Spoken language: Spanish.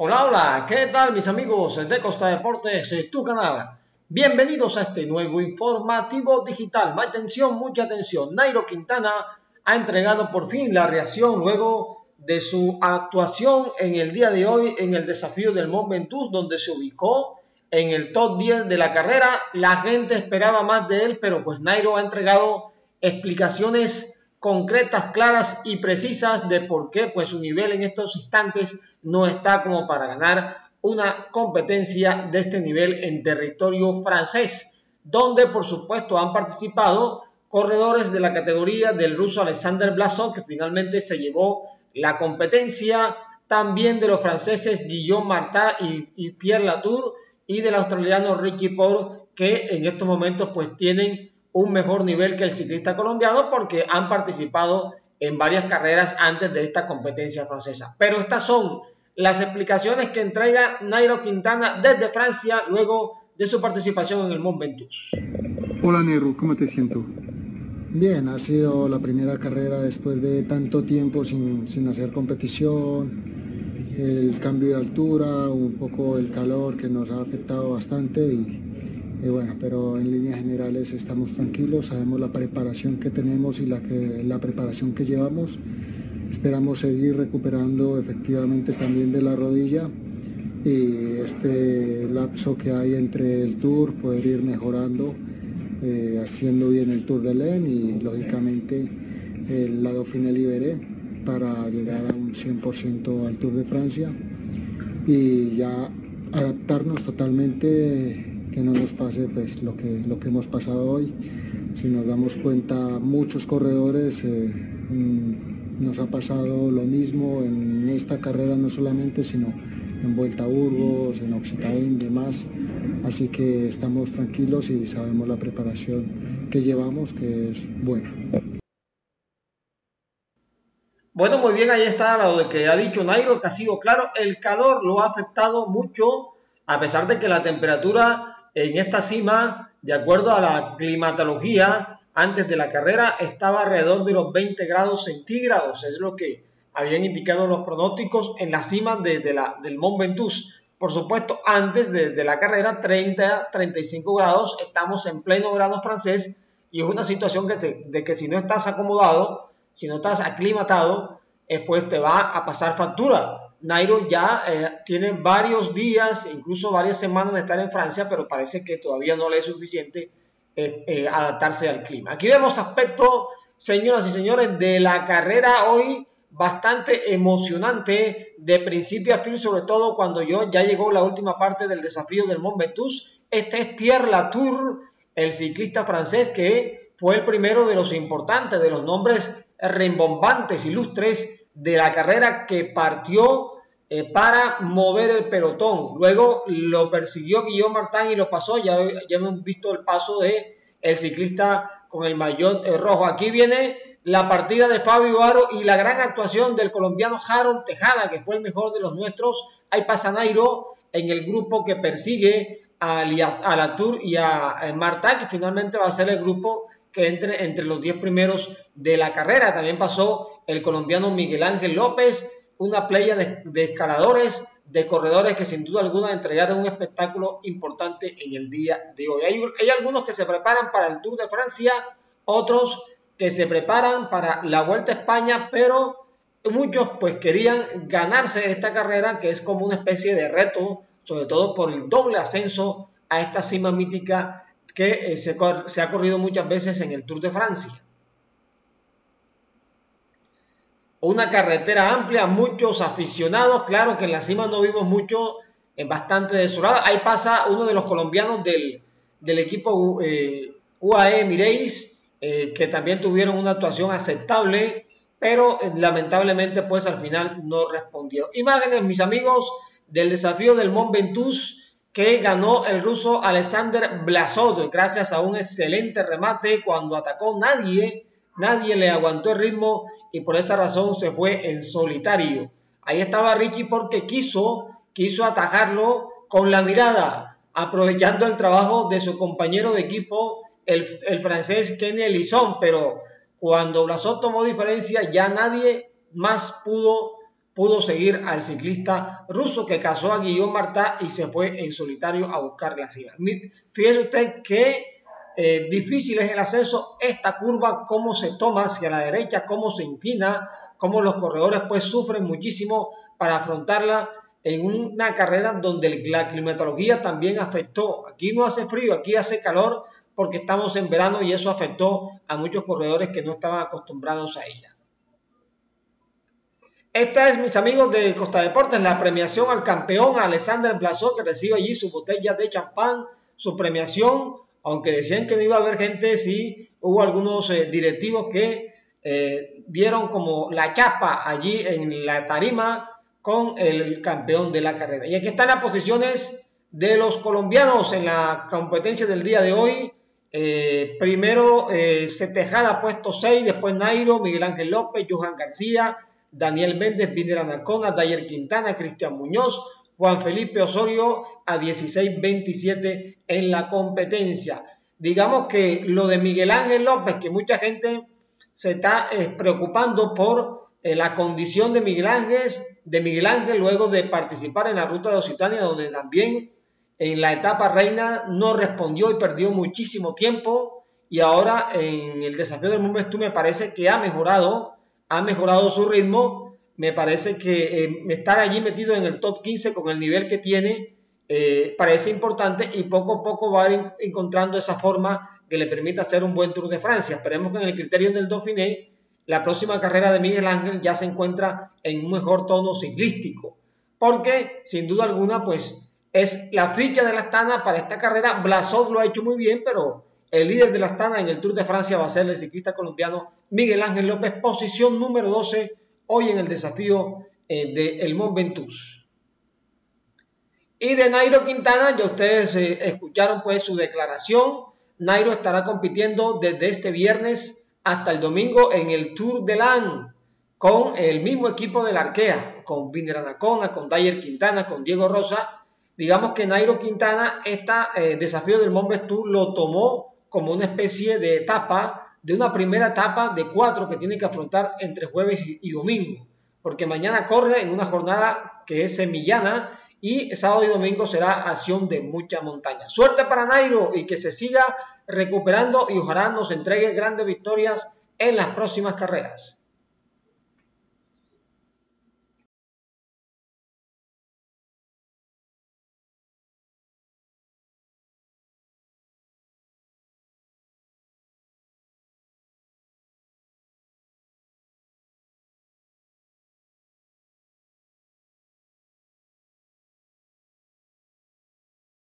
Hola, hola, ¿qué tal mis amigos de Costa Deportes, tu canal? Bienvenidos a este nuevo informativo digital. Más atención, mucha atención. Nairo Quintana ha entregado por fin la reacción luego de su actuación en el día de hoy en el desafío del Mont Ventoux, donde se ubicó en el top 10 de la carrera. La gente esperaba más de él, pero pues Nairo ha entregado explicaciones concretas, claras y precisas de por qué pues su nivel en estos instantes no está como para ganar una competencia de este nivel en territorio francés, donde por supuesto han participado corredores de la categoría del ruso Alexander Blasov, que finalmente se llevó la competencia, también de los franceses Guillaume Martin y, Pierre Latour, y del australiano Ricky Paul, que en estos momentos pues tienen un mejor nivel que el ciclista colombiano porque han participado en varias carreras antes de esta competencia francesa. Pero estas son las explicaciones que entrega Nairo Quintana desde Francia luego de su participación en el Mont Ventoux. Hola Nero, ¿cómo te siento? Bien, ha sido la primera carrera después de tanto tiempo sin, sin hacer competición, el cambio de altura, un poco el calor que nos ha afectado bastante y, y bueno, pero en líneas generales estamos tranquilos, sabemos la preparación que tenemos y la, la preparación que llevamos. Esperamos seguir recuperando efectivamente también de la rodilla y este lapso que hay entre el tour, poder ir mejorando, eh, haciendo bien el Tour de Len y lógicamente el lado final Iberé para llegar a un 100% al Tour de Francia y ya adaptarnos totalmente que no nos pase pues, lo, que, lo que hemos pasado hoy. Si nos damos cuenta, muchos corredores eh, mm, nos ha pasado lo mismo en esta carrera no solamente, sino en Vuelta a Burgos, en Occitane y demás. Así que estamos tranquilos y sabemos la preparación que llevamos, que es buena. Bueno, muy bien, ahí está lo que ha dicho Nairo, que ha sido claro, el calor lo ha afectado mucho, a pesar de que la temperatura en esta cima, de acuerdo a la climatología, antes de la carrera estaba alrededor de los 20 grados centígrados, es lo que habían indicado los pronósticos en la cima del Mont Ventoux. Por supuesto, antes de, la carrera, 30, 35 grados, estamos en pleno verano francés y es una situación que de que si no estás acomodado, si no estás aclimatado, pues te va a pasar factura. Nairo ya eh, tiene varios días, incluso varias semanas de estar en Francia, pero parece que todavía no le es suficiente eh, eh, adaptarse al clima. Aquí vemos aspectos, señoras y señores, de la carrera hoy bastante emocionante de principio a fin, sobre todo cuando yo ya llegó la última parte del desafío del Mont Ventoux. Este es Pierre Latour, el ciclista francés que fue el primero de los importantes, de los nombres rimbombantes, ilustres de la carrera que partió eh, para mover el pelotón. Luego lo persiguió Guillaume Martin y lo pasó. Ya, ya hemos visto el paso de el ciclista con el maillot eh, rojo. Aquí viene la partida de Fabio Aro y la gran actuación del colombiano Harold Tejada, que fue el mejor de los nuestros. Ahí pasa Nairo en el grupo que persigue a, a la Tour y a, a Marta, que finalmente va a ser el grupo que entre entre los 10 primeros de la carrera. También pasó el colombiano Miguel Ángel López, una playa de, escaladores, de corredores que sin duda alguna entregaron un espectáculo importante en el día de hoy. Hay, hay algunos que se preparan para el Tour de Francia, otros que se preparan para la Vuelta a España, pero muchos pues querían ganarse esta carrera que es como una especie de reto, sobre todo por el doble ascenso a esta cima mítica que eh, se, ha corrido muchas veces en el Tour de Francia una carretera amplia, muchos aficionados, claro que en la cima no vimos mucho, es bastante desolada. Ahí pasa uno de los colombianos del, equipo eh, UAE Mireis, eh, que también tuvieron una actuación aceptable, pero lamentablemente pues al final no respondió. Imágenes, mis amigos, del desafío del Mont Ventoux que ganó el ruso Alexander Blasov gracias a un excelente remate cuando atacó nadie Nadie le aguantó el ritmo y por esa razón se fue en solitario. Ahí estaba Ricky porque quiso, quiso atajarlo con la mirada, aprovechando el trabajo de su compañero de equipo, el, francés Kenny Elison, pero cuando Blasov tomó diferencia ya nadie más pudo pudo seguir al ciclista ruso que casó a Guillaume Martá y se fue en solitario a buscar la cima. Fíjese usted qué eh, difícil es el ascenso, esta curva, cómo se toma hacia la derecha, cómo se inclina, cómo los corredores pues sufren muchísimo para afrontarla en una carrera donde la climatología también afectó. Aquí no hace frío, aquí hace calor porque estamos en verano y eso afectó a muchos corredores que no estaban acostumbrados a ella. Esta es, mis amigos de Costa Deportes, la premiación al campeón Alexander Blasó, que recibe allí su botella de champán, su premiación, aunque decían que no iba a haber gente, sí hubo algunos eh, directivos que eh, dieron como la chapa allí en la tarima con el campeón de la carrera. Y aquí están las posiciones de los colombianos en la competencia del día de hoy. Eh, primero eh, Tejada puesto 6, después Nairo, Miguel Ángel López, Johan García, Daniel Méndez, Viner Anacona, Dayer Quintana, Cristian Muñoz, Juan Felipe Osorio a 16-27 en la competencia. Digamos que lo de Miguel Ángel López, que mucha gente se está eh, preocupando por eh, la condición de Miguel, Ángel, de Miguel Ángel luego de participar en la ruta de Occitania, donde también en la etapa reina no respondió y perdió muchísimo tiempo. Y ahora en el desafío del mundo tú me parece que ha mejorado ha mejorado su ritmo. Me parece que eh, estar allí metido en el top 15 con el nivel que tiene eh, parece importante y poco a poco va a ir encontrando esa forma que le permita hacer un buen Tour de Francia. Esperemos que en el criterio del Dauphiné la próxima carrera de Miguel Ángel ya se encuentra en un mejor tono ciclístico. Porque, sin duda alguna, pues es la ficha de la Astana para esta carrera. Blasov lo ha hecho muy bien, pero el líder de la Astana en el Tour de Francia va a ser el ciclista colombiano Miguel Ángel López, posición número 12 hoy en el desafío eh, de Mont Ventoux. Y de Nairo Quintana, ya ustedes eh, escucharon pues su declaración. Nairo estará compitiendo desde este viernes hasta el domingo en el Tour de Lan con el mismo equipo del Arkea, con Viner Anacona, con Dyer Quintana, con Diego Rosa. Digamos que Nairo Quintana, este desafío del Mont Ventoux lo tomó como una especie de etapa de una primera etapa de cuatro que tiene que afrontar entre jueves y, domingo, porque mañana corre en una jornada que es semillana y sábado y domingo será acción de mucha montaña. Suerte para Nairo y que se siga recuperando y ojalá nos entregue grandes victorias en las próximas carreras.